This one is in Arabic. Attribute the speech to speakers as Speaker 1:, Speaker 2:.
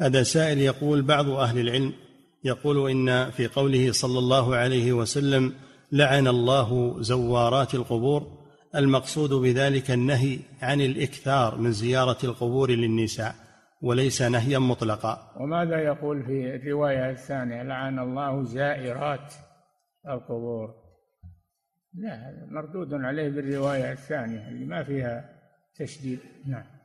Speaker 1: هذا سائل يقول بعض أهل العلم يقول إن في قوله صلى الله عليه وسلم لعن الله زوارات القبور المقصود بذلك النهي عن الإكثار من زيارة القبور للنساء وليس نهيا مطلقا.
Speaker 2: وماذا يقول في الرواية الثانية؟ لعن الله زائرات القبور. لا مردود عليه بالرواية الثانية اللي ما فيها تشديد. نعم.